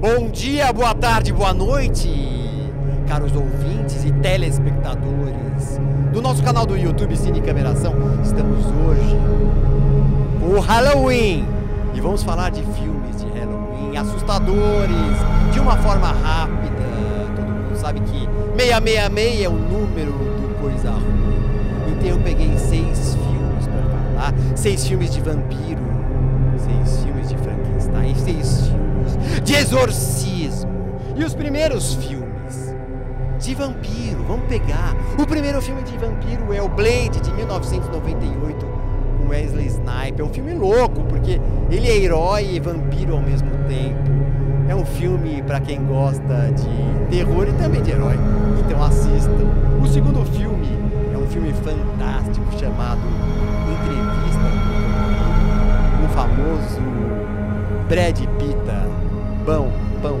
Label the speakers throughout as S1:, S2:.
S1: Bom dia, boa tarde, boa noite, caros ouvintes e telespectadores do nosso canal do YouTube Cine Cameração. Estamos hoje o Halloween e vamos falar de filmes de Halloween assustadores de uma forma rápida. Todo mundo sabe que 666 é o número do coisa ruim. Então eu peguei seis filmes para falar, seis filmes de vampiro, seis filmes de Frankenstein, seis filmes de exorcismo. E os primeiros filmes de vampiro, vamos pegar. O primeiro filme de vampiro é o Blade de 1998 com Wesley Snipes. É um filme louco porque ele é herói e vampiro ao mesmo tempo. É um filme para quem gosta de terror e também de herói. Então assistam. O segundo filme é um filme fantástico chamado Entrevista com o famoso Brad Pita, Pão, Pão,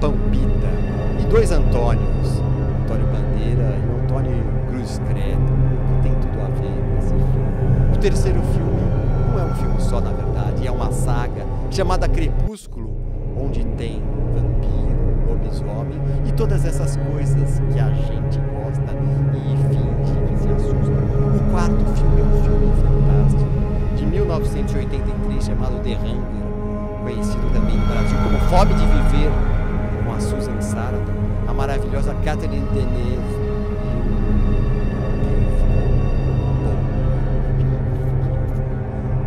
S1: Pão Pita e dois Antônios, Antônio Bandeira e Antônio Cruz Credo, que tem tudo a ver com esse filme. O terceiro filme não é um filme só, na verdade, é uma saga chamada Crepúsculo, onde tem vampiro, lobisomem e todas essas coisas que a gente gosta e finge que se assusta. O quarto filme é um filme fantástico, de 1983, chamado The Hunger, conhecido Brasil como Fome de Viver, com a Susan Sarandon, a maravilhosa Catherine Deneuve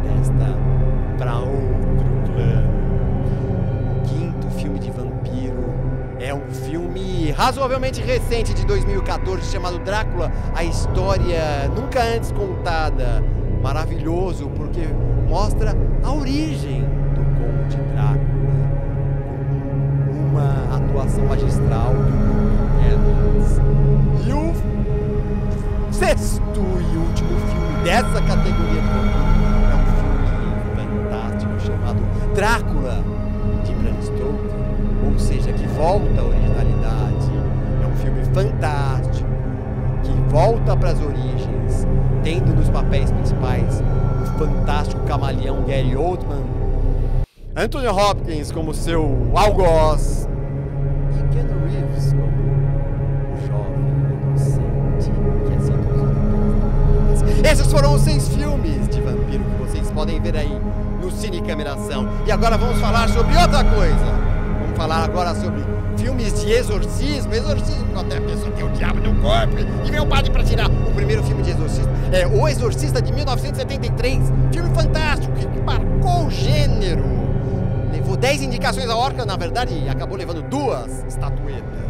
S1: desta para outro. O quinto filme de vampiro é um filme razoavelmente recente de 2014 chamado Drácula, a história nunca antes contada. Maravilhoso porque mostra a origem do Conde Drácula atuação magistral do Evans. E o sexto e último filme dessa categoria de é um filme fantástico chamado Drácula de Bram Stoker, ou seja, que volta à originalidade. É um filme fantástico que volta para as origens, tendo nos papéis principais o fantástico camaleão Gary Oldman, Anthony Hopkins como seu algoz Como o jovem inocente que é seduzido Esses foram os seis filmes de vampiro que vocês podem ver aí no Cine Cameração. E agora vamos falar sobre outra coisa. Vamos falar agora sobre filmes de exorcismo. Exorcismo, quando a pessoa tem o diabo no corpo e vem o padre para tirar. O primeiro filme de exorcismo é O Exorcista de 1973. Filme fantástico que marcou o gênero. Levou 10 indicações à Orca, na verdade, e acabou levando duas estatuetas.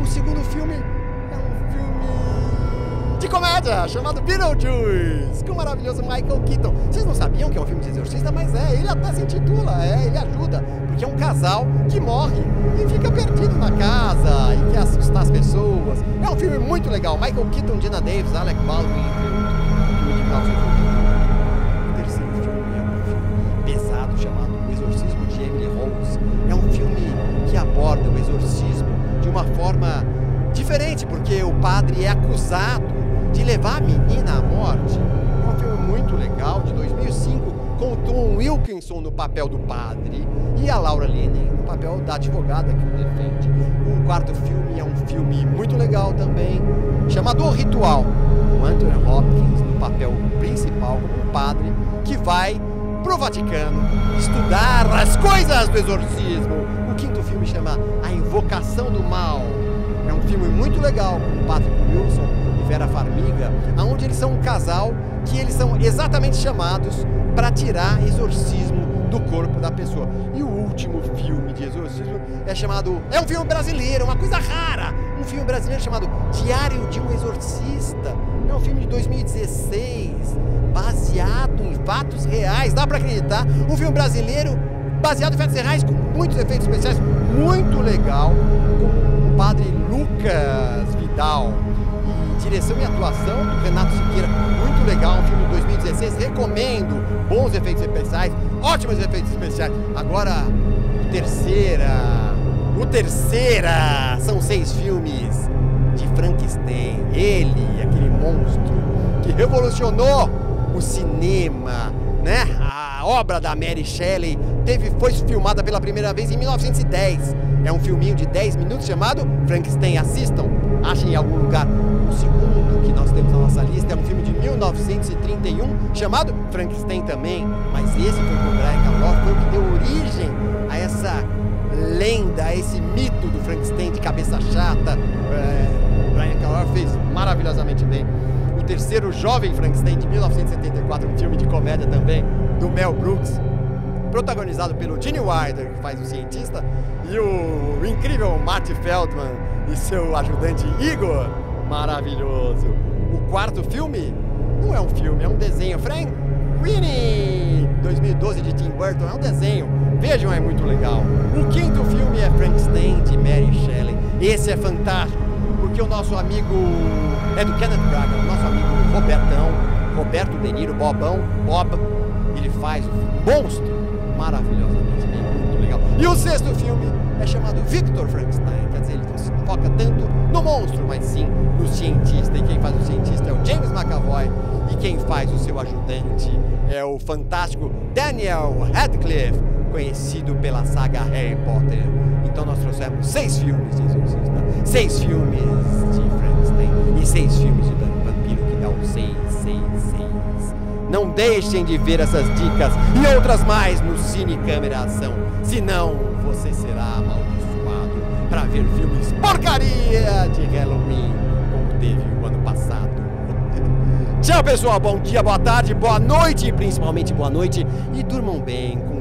S1: O segundo filme é um filme de comédia chamado Beetlejuice, com o maravilhoso Michael Keaton. Vocês não sabiam que é um filme de exorcista, mas é, ele até se intitula, é, ele ajuda, porque é um casal que morre e fica perdido na casa e quer assustar as pessoas. É um filme muito legal. Michael Keaton, Dina Davis, Alec Baldwin, entre outros. Filme de 1980. Padre é acusado de levar a menina à morte. É um filme muito legal, de 2005, com o Tom Wilkinson no papel do padre e a Laura Linney no papel da advogada que o defende. O quarto filme é um filme muito legal também, chamado O Ritual, com Anthony Hopkins no papel principal como padre que vai pro Vaticano estudar as coisas do exorcismo. O quinto filme chama A Invocação do Mal. Filme muito legal com Patrick Wilson e Vera Farmiga, onde eles são um casal que eles são exatamente chamados para tirar exorcismo do corpo da pessoa. E o último filme de exorcismo é chamado. É um filme brasileiro, uma coisa rara! Um filme brasileiro chamado Diário de um Exorcista. É um filme de 2016, baseado em fatos reais. Dá para acreditar? Um filme brasileiro baseado em fatos reais, com muitos efeitos especiais, muito legal, com o padre Vidal. E direção e atuação do Renato Siqueira, muito legal, um filme de 2016, recomendo, bons efeitos especiais, ótimos efeitos especiais. Agora, o terceira, o terceira, são seis filmes de Frankenstein, ele, aquele monstro que revolucionou o cinema, né? Obra da Mary Shelley teve, foi filmada pela primeira vez em 1910. É um filminho de 10 minutos chamado Frankenstein. Assistam, achem em algum lugar. O segundo que nós temos na nossa lista é um filme de 1931 chamado Frankenstein também. Mas esse foi o Brian Calor, foi o que deu origem a essa lenda, a esse mito do Frankenstein de cabeça chata. É, Brian Calor fez maravilhosamente bem terceiro Jovem Frankenstein de 1974, um filme de comédia também do Mel Brooks, protagonizado pelo Gene Wilder, que faz o cientista, e o incrível Marty Feldman e seu ajudante Igor, maravilhoso. O quarto filme não é um filme, é um desenho. Frank Winnie, 2012 de Tim Burton, é um desenho. Vejam, é muito legal. O quinto filme é Frankenstein de Mary Shelley. Esse é fantástico porque o nosso amigo é do Kenneth Braga, o nosso amigo Robertão, Roberto De Niro, Bobão, Bob, ele faz um monstro maravilhosamente bem, muito legal. E o sexto filme é chamado Victor Frankenstein, quer dizer, ele não se foca tanto no monstro, mas sim no cientista. E quem faz o cientista é o James McAvoy, e quem faz o seu ajudante é o fantástico Daniel Radcliffe, conhecido pela saga Harry Potter. Então nós trouxemos seis filmes de Exorcista, seis filmes de Frankenstein e seis filmes de Vampiro, que dá um seis, seis, seis. Não deixem de ver essas dicas e outras mais no Cine Câmera Ação, senão você será amaldiçoado para ver filmes porcaria de Halloween, como teve o ano passado. Tchau, pessoal. Bom dia, boa tarde, boa noite, principalmente boa noite. E durmam bem com